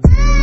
Bye.